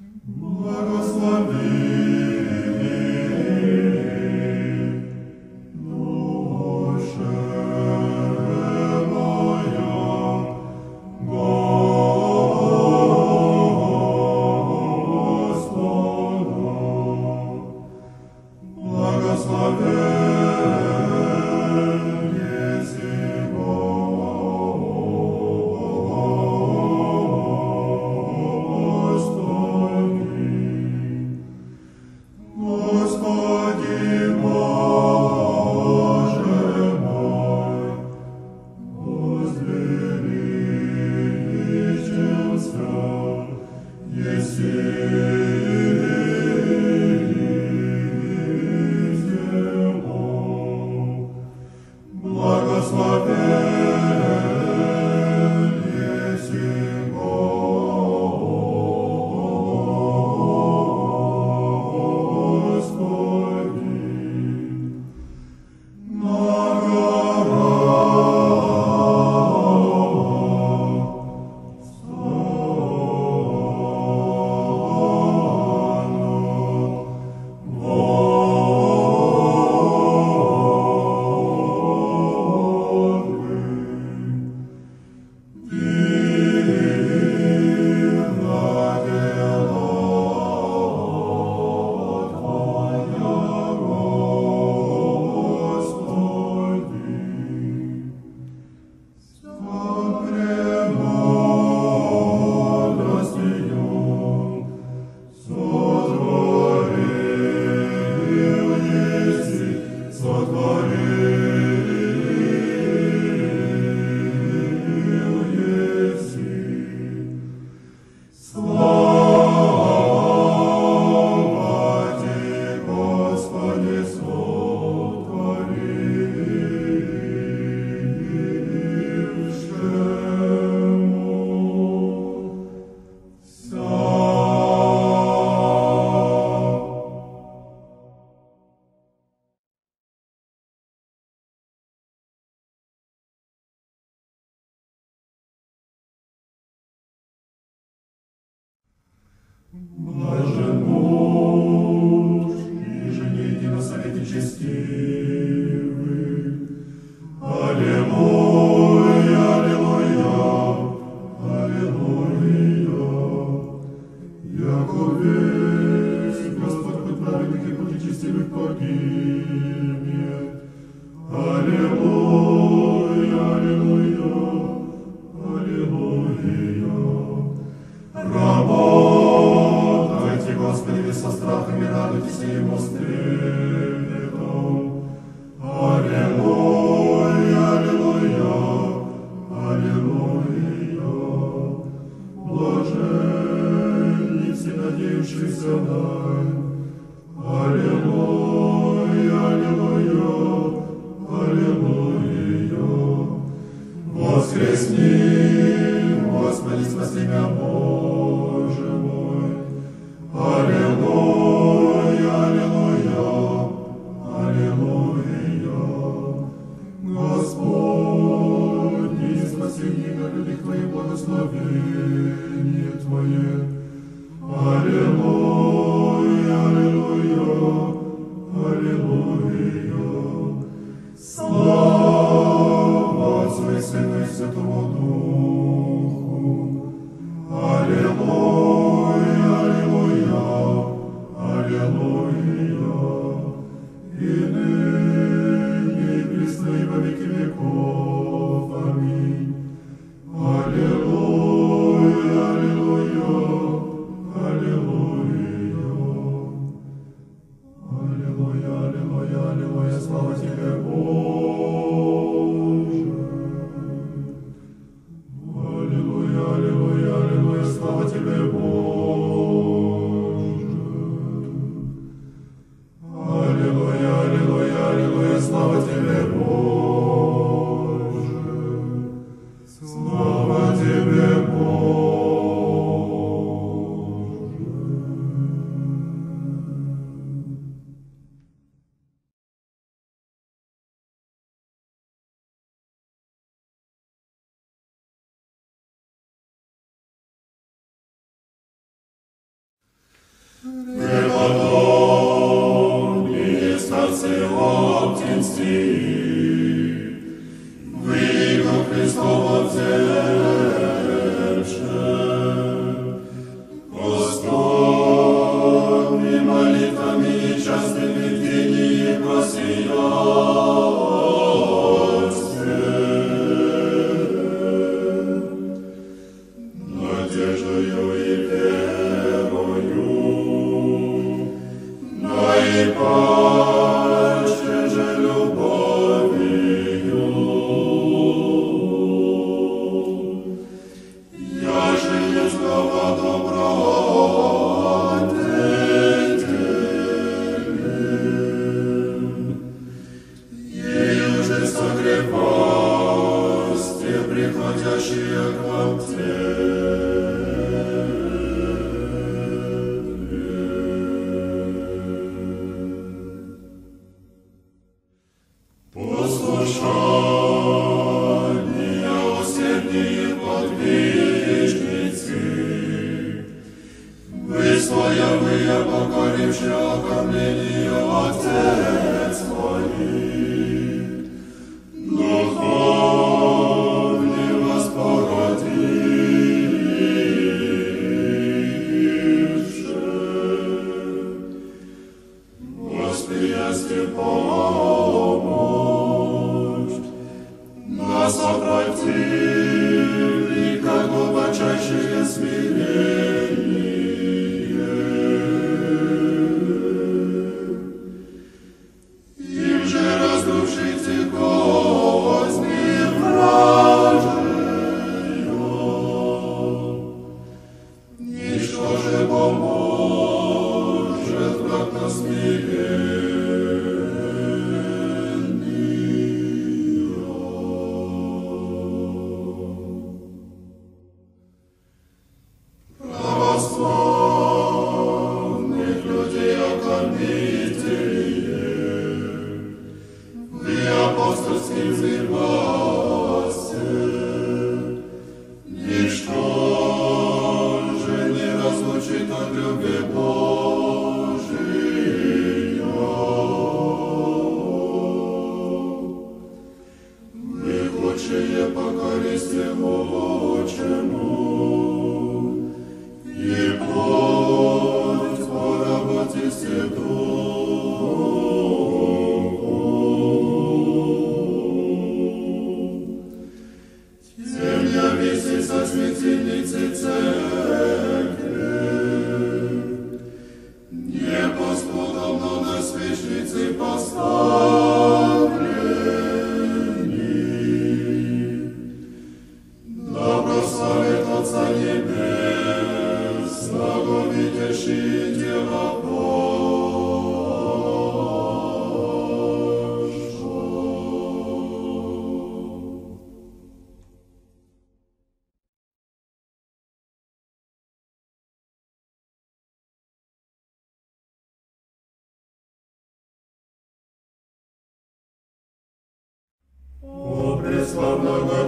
Аллилуйя, as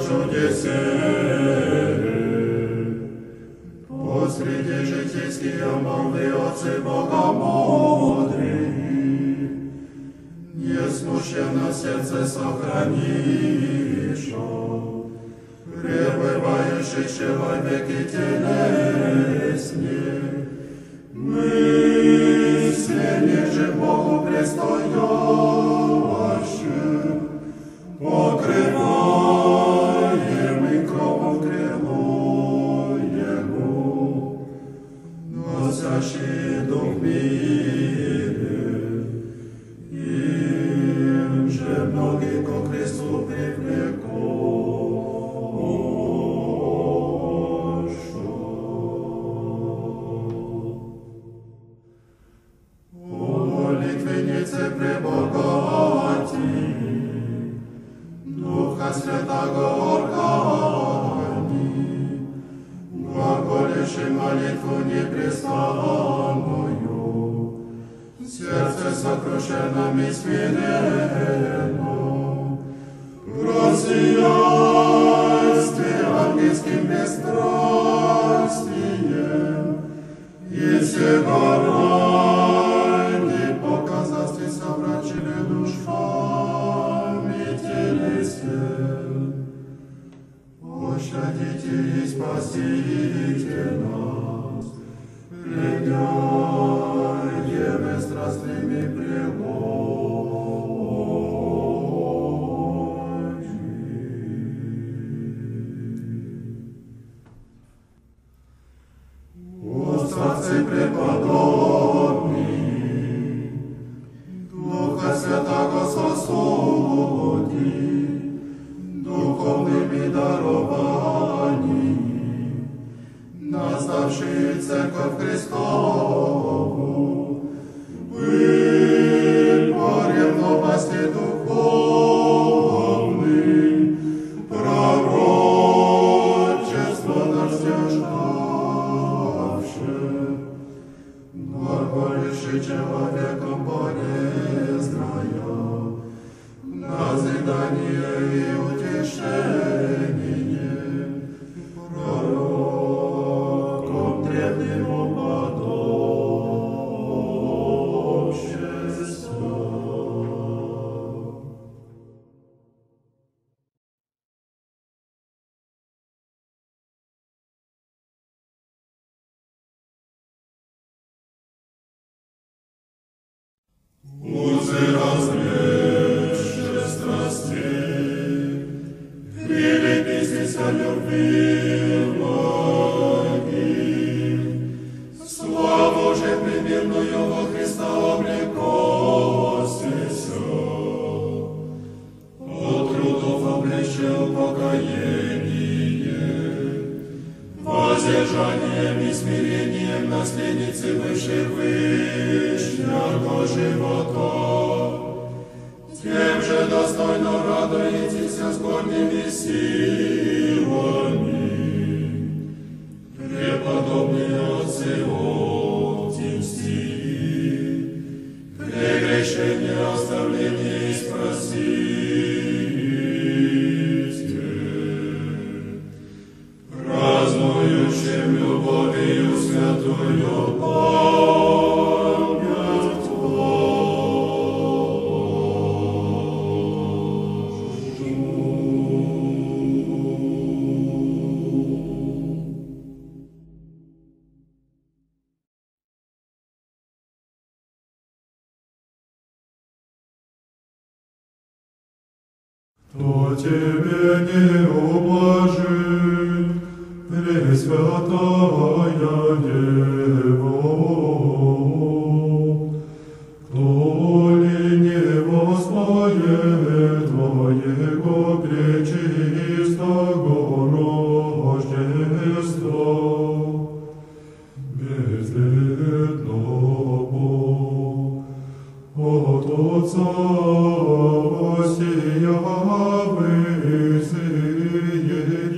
чудесе. Посреди житейских молвы отцы Бога мудрый, Несмущенно сердце сохранишь, Пребывающий человек и телесный, Мысли ниже Богу престоят, Єдино во Христа облекостися, от трудов облечил покаяние, воздержанием и смирением наследницы выше Вышняго живота. Тем же достойно радуетесь с горними силами,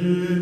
Amen.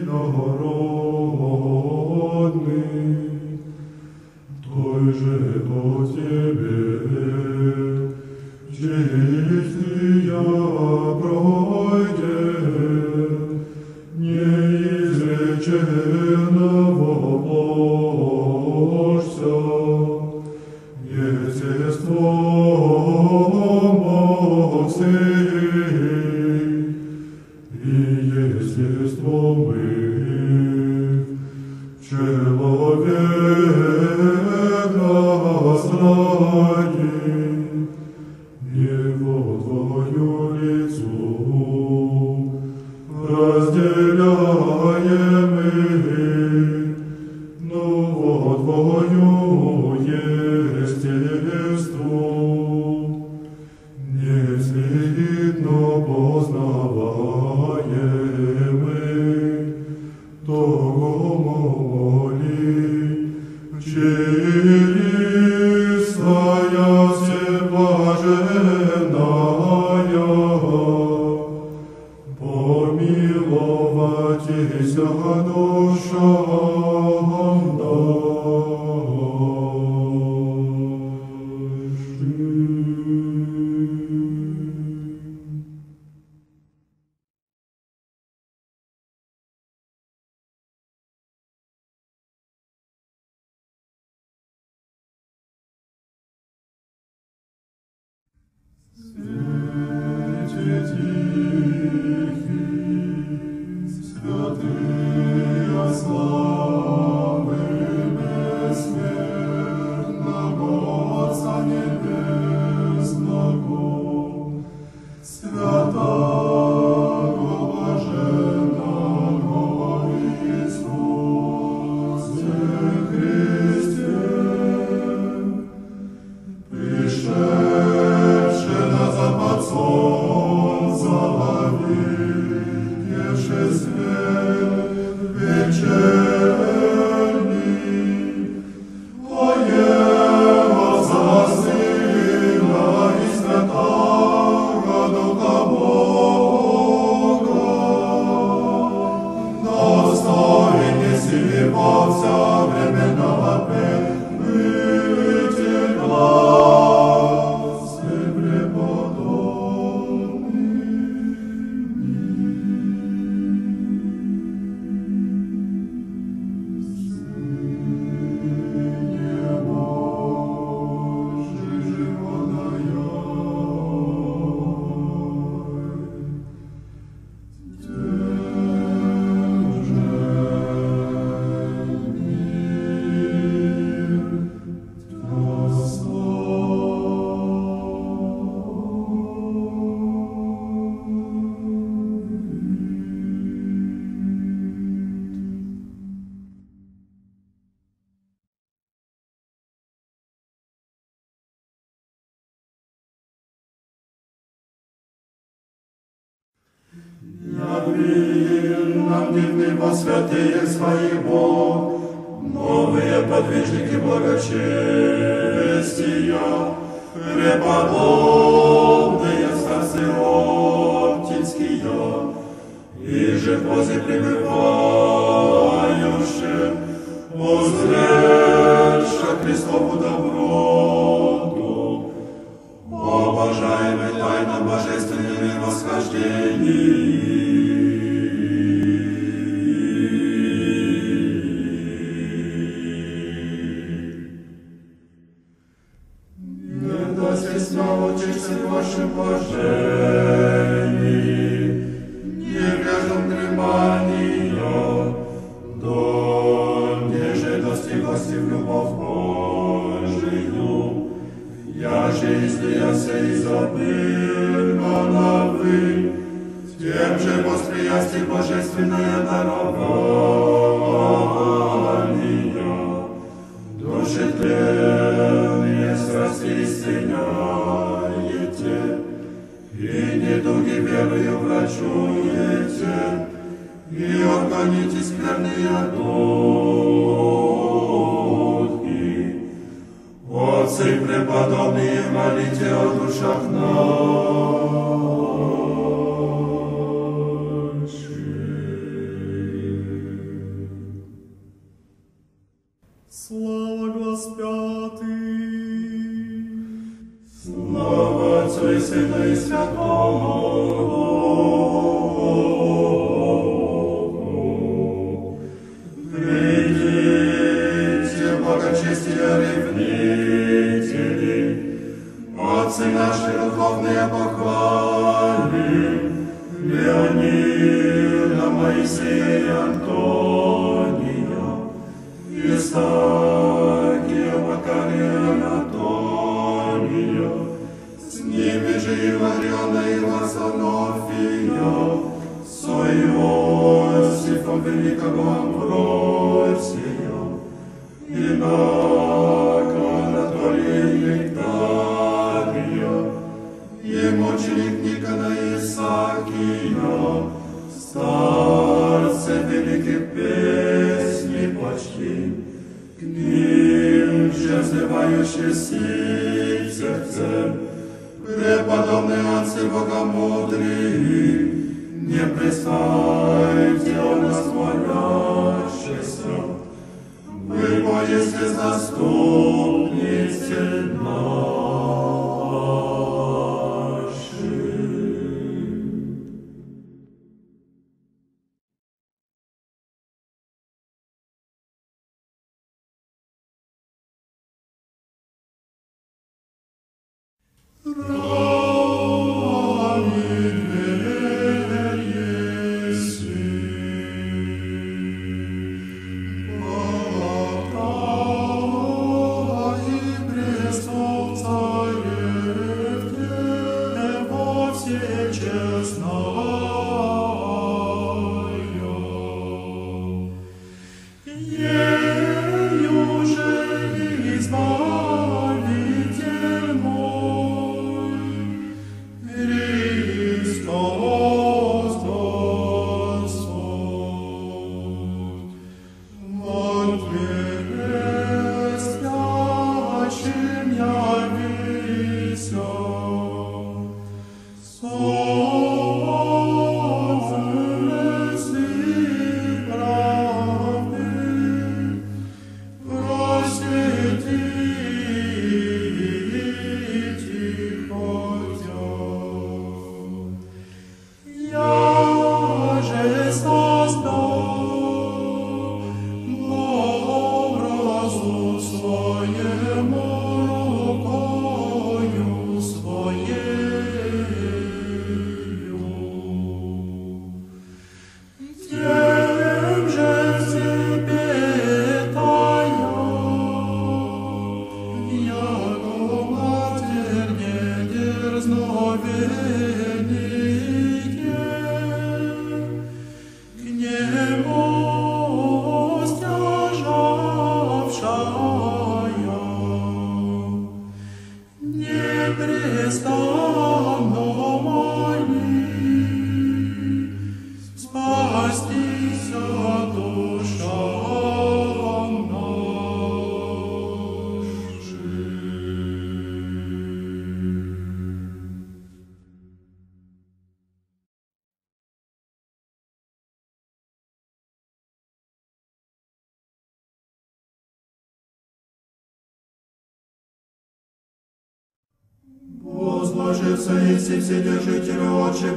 Благослови нам дивный посвятые своего, Новые подвижники благочестия, Преподобные старцы оптинские, И же после пребывающие, Узревши Христову доброту, Обожаемый тайна божественными восхождений, Слава Госпяти! Слава Отцю і Сину Святому! Христа. вседержителю Отче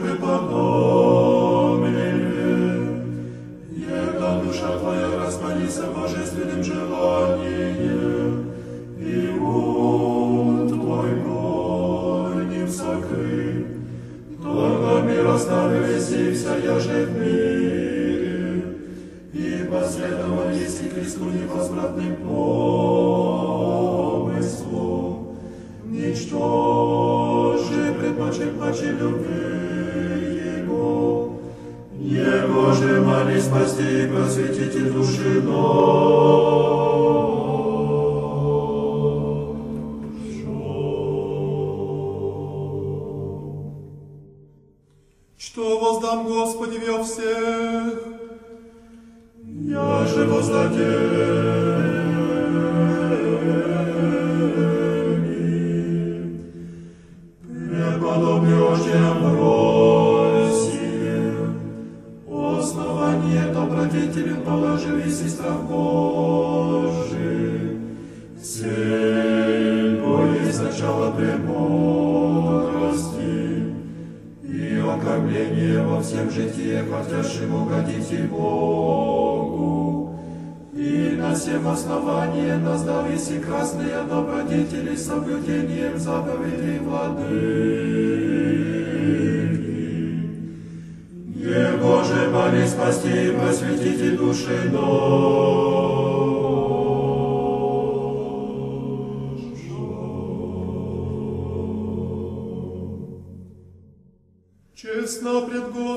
И окормление во всем житии, хотящим угодить и Богу. И на всем основании наздались и красные добродетели соблюдением заповедей владыки. Его же моли спасти и просветите души нашу. Пред Господем,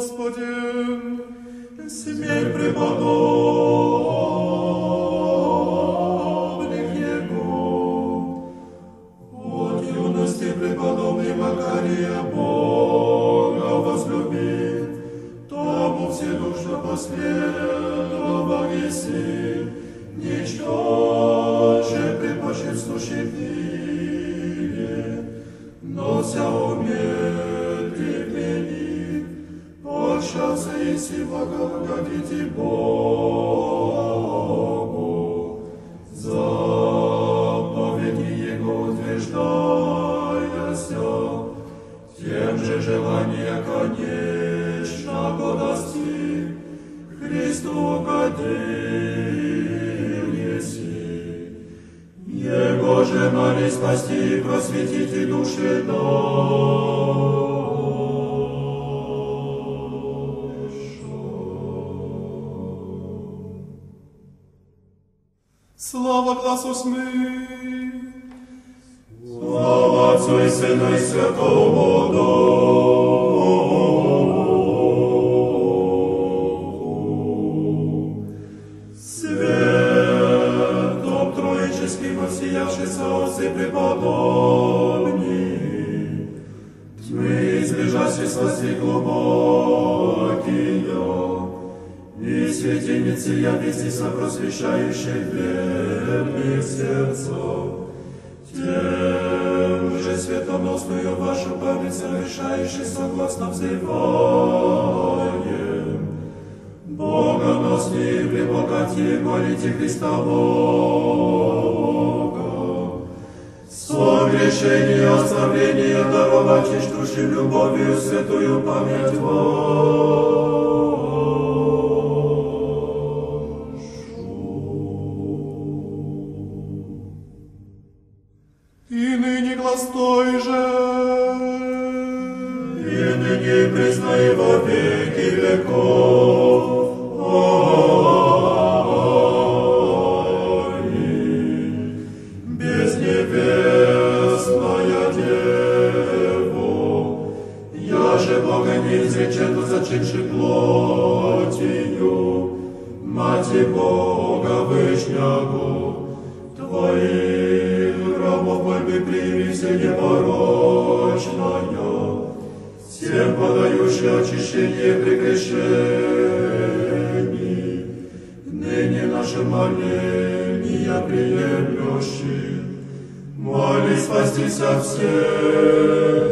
слава глаз осьмы, Слава Отцу и Сыну и Святому Духу. Светом Троическим воссиявшийся Отцы преподобни, тьмы избежавший сласти глубокие, и светильницы явитесь просвещающих верных сердцов, тем же светоносную вашу память совершающий согласно взыванием. Богоносные пребогатие молите Христа Бога. Согрешение, оставление даровать души любовью святую память вашу. Всем подающий очищение прегрешений, ныне наше моление приемлющий, моли спастись от всех.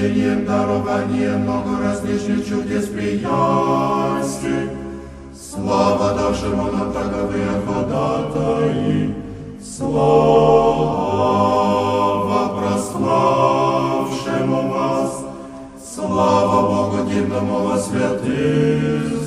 пением, дарованием много различных чудес приясти. Слава нашему на таковые ходатай, слава прославшему нас, слава Богу дивному во святых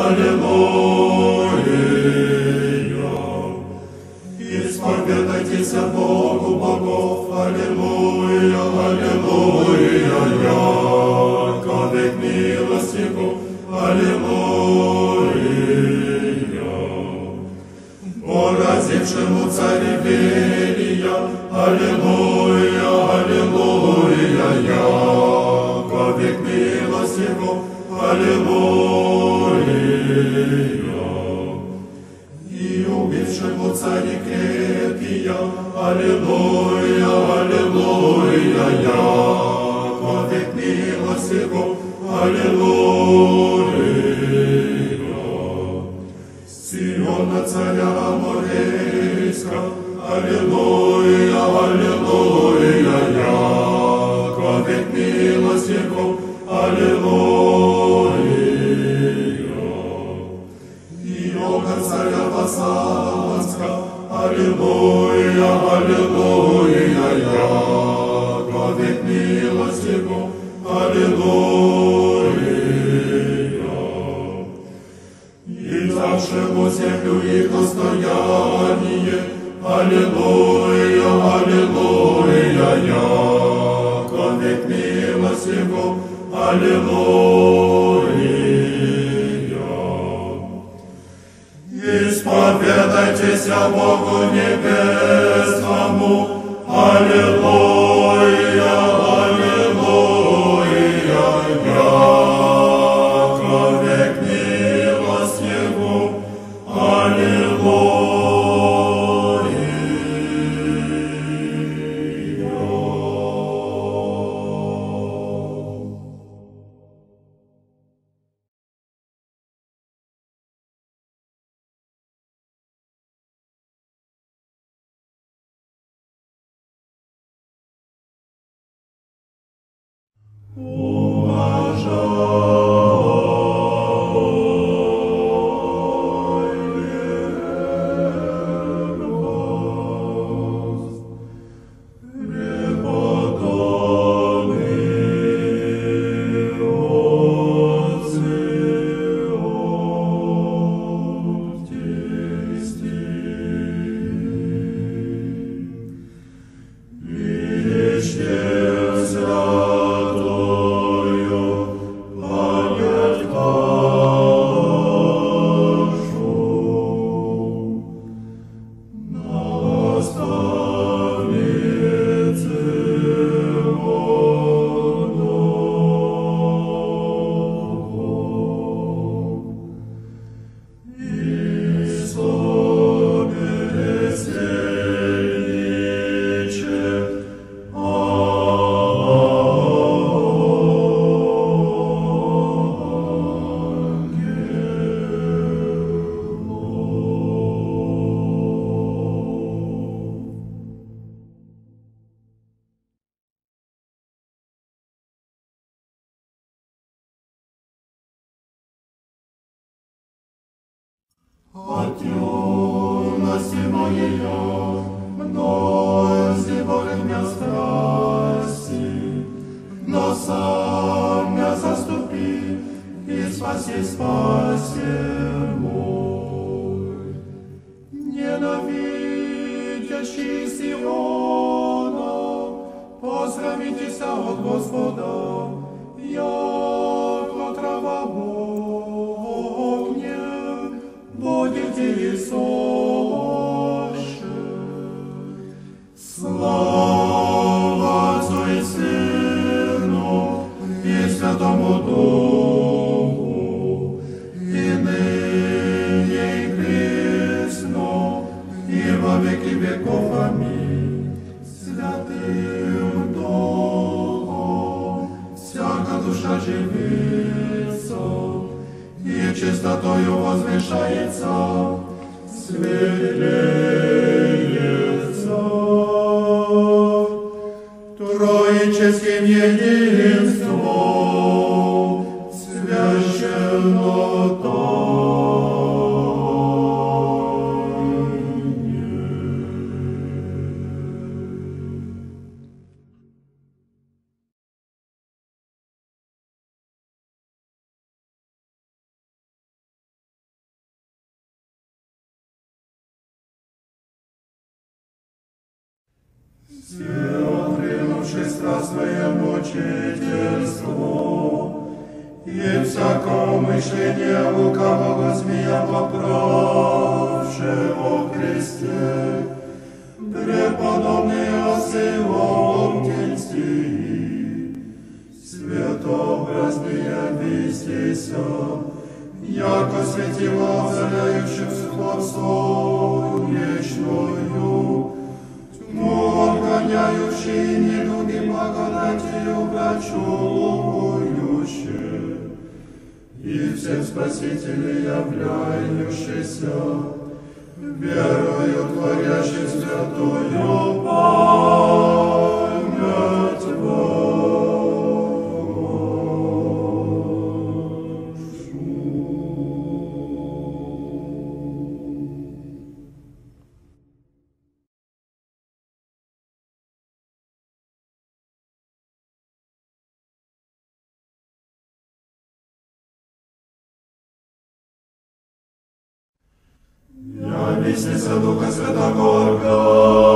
Аллилуйя. Исповедайтесь Богу богов, Аллилуйя, Аллилуйя, Яковик милость Его, Аллилуйя. Поразившему цареве Алілуя, Алілуя, як одихніла сіро, Алілуя. Сіона царя морейська, Алілуя, Алілуя, як одихніла сіро, Алілуя. Іона царя Васана, Твоя. И давшему землю их достояние, Аллилуйя, Аллилуйя, яко век милость его, Аллилуйя. От юности моей, мною сборет меня страсти, но сам я заступи и спаси, спаси мой. Ненавидящий Сиона, поздравитесь от Господа, яко Слава Отцу и Сыну и Святому Духу, и ныне и присно, и во веки веков. Аминь. Святым Духом всяка душа живится, и чистотою возвышается, светлеется. ojciec imieniem принувши страстное мучительство, и всякого мышления лукавого змея поправшего кресте, преподобный Осиом Тельстии, светообразные вестися, яко светила озаряющих славцою вечною, тьму отгоняющий недуги благодатью врачующие, и всем спасителей являющийся, верою творящий святую память Iisuse Ducas et ad orga.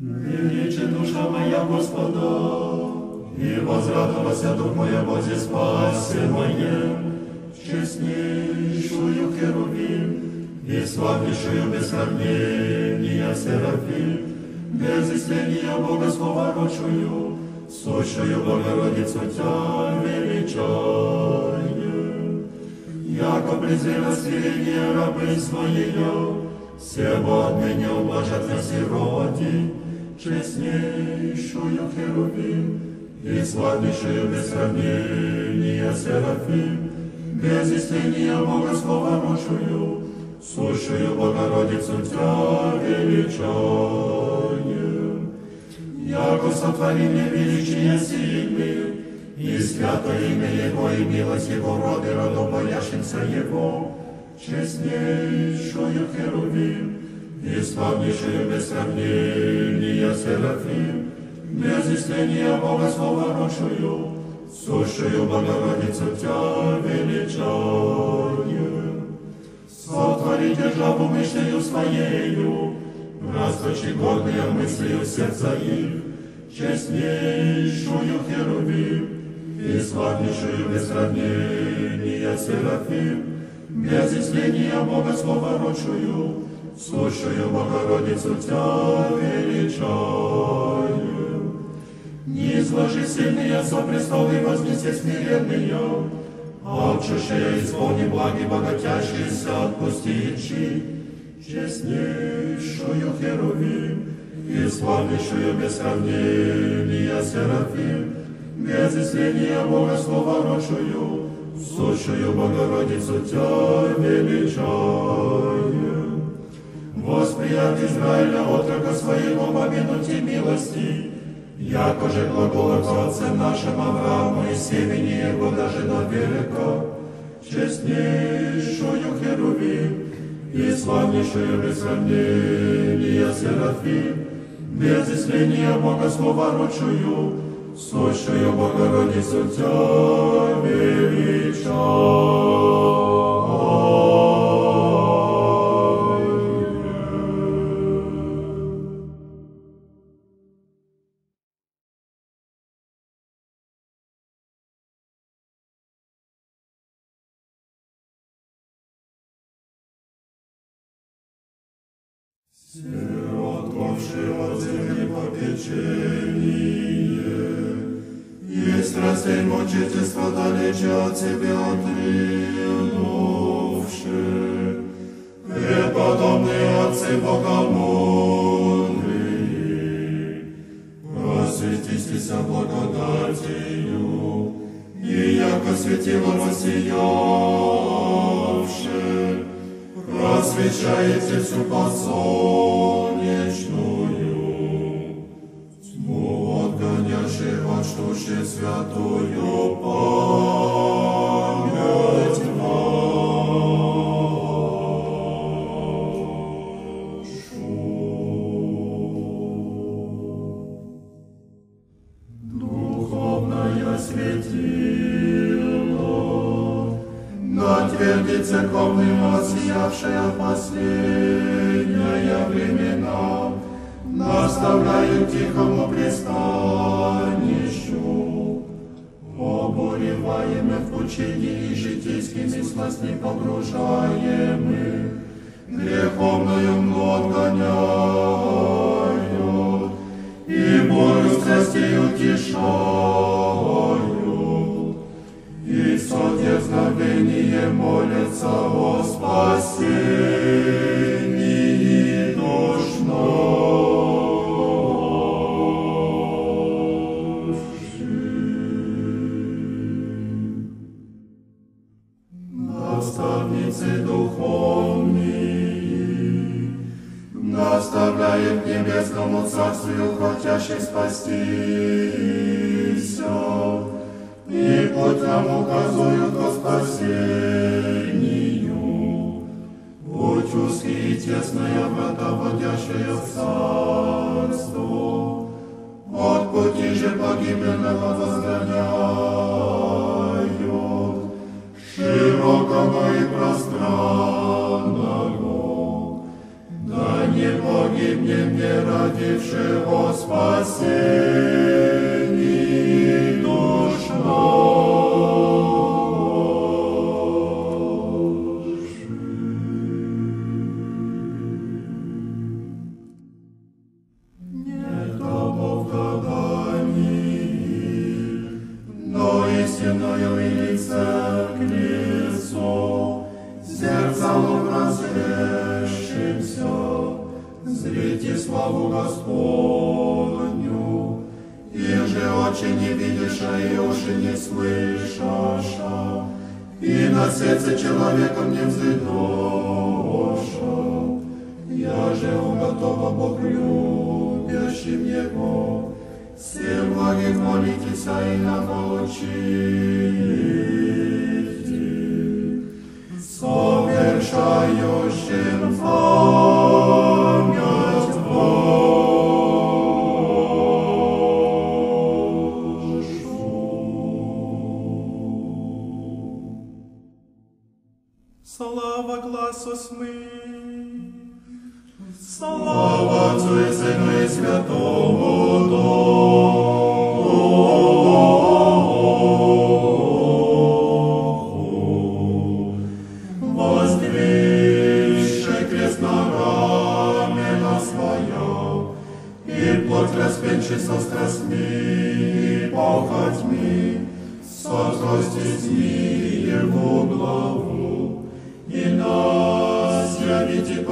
Величе душа моя Господа, И возрадовался дух мой Бозе спасе моем, честнейшую херувим, и славнейшую без сравнения Серафим, без истления Бога слова рочую, сущую Богородицу Тя величаю. Яко презрело смирение рабы своею, Сего от меня ублажат на сироти, честнейшую херувим, и славнейшую без сравнения Серафим, без истления Бога слова рочую, сущую Богородицу Тя величаю. Яко сотворение величия сильны, и свято имя Его, и милость Его роды боящимся Его, честнейшую херувим, и славнейшую без сравнения Серафим, без истления Бога слова рочую, сущую Богородицу Тя величаю. Сотвори державу мыслью своею, Расточи гордые мыслью сердца их, Честнейшую херувим, И славнейшую без сравнения Серафим, Без истления Бога слова рочую, Слушаю Богородицу Тя величаю. Не изложи сильные со престолы вознесе смиренные, Алчущие исполни благи богатящиеся отпустичи, честнейшую херувим и славнейшую без сравнения Серафим, без исления Бога слова рочую, сущую Богородицу Тя величаю. Восприят Израиля отрока своего помянути милости, Яко же глаголок отцем нашим Аврааму и семени его даже до века, честнейшую херувим и славнейшую без сравнения Серафим, без исления Бога слова рочую, сущую Богородицу Тя величаю. Отвавший от земли попечение, есть растень мучительства далече от тебя отринувши, преподобные отцы богомудрые, просветитесь благодатью, и яко светило воссиявши, просвещаете всю подсолнечную, штущи святую память pogróżą. Погибнем не родившего спасения.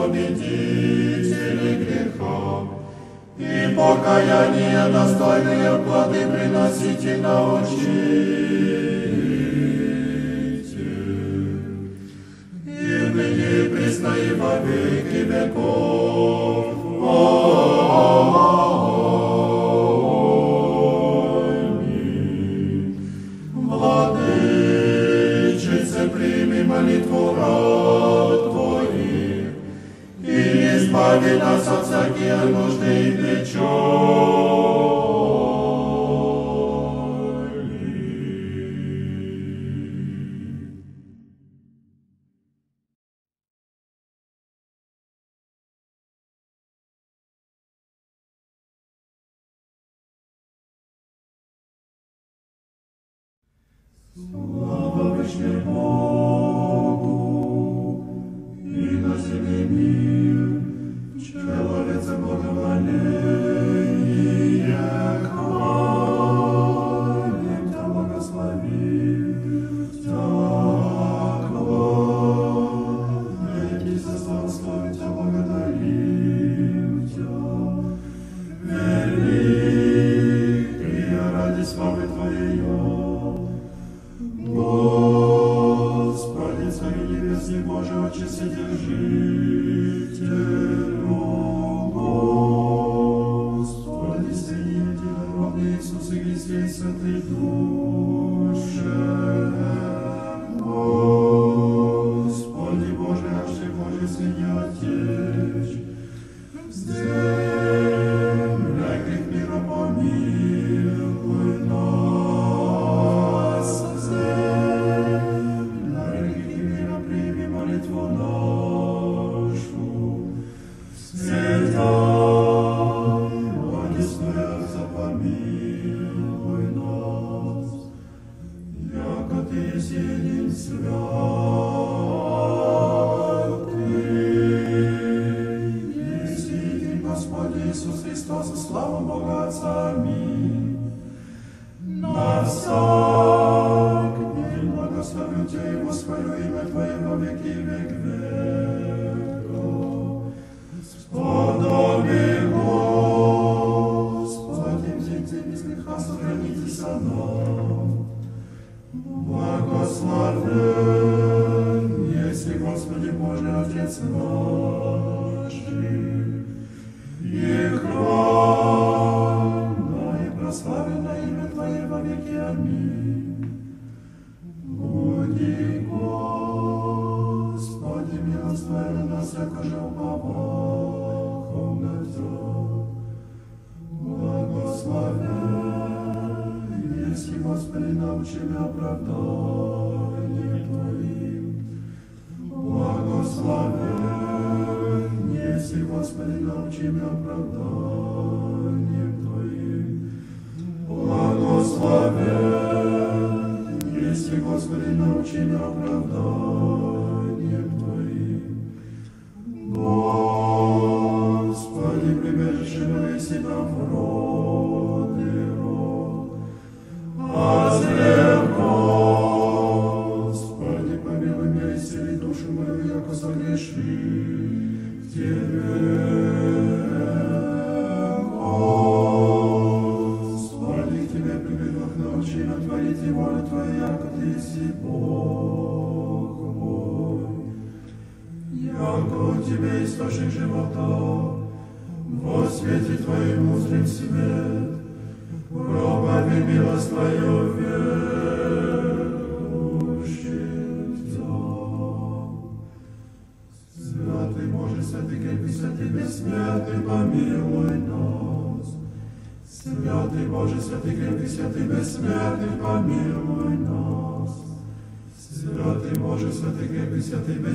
победители греха. И покаяние достойные плоды приносите научите. И ныне признаи во веки веков. Ciebie oglądam.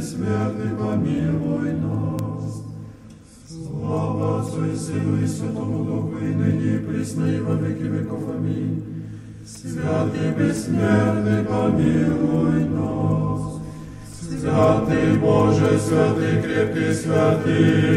безсмертный, помилуй нас. Слава Отцу и Сыну и Святому Духу, и ныне, и пресно, и во веки веков. Аминь. Святый бессмертный, помилуй нас. Святый Боже, святый крепкий, святый,